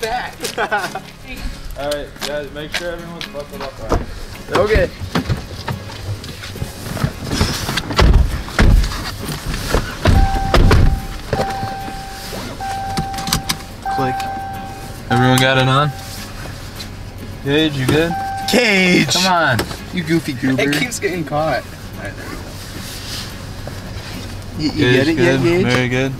back. Alright, guys, make sure everyone's buckled up right. Okay. Click. Everyone got it on? Cage, you good? Cage. Come on. You goofy goober. It keeps getting caught. You, you get it good. yet, Gage? Very good.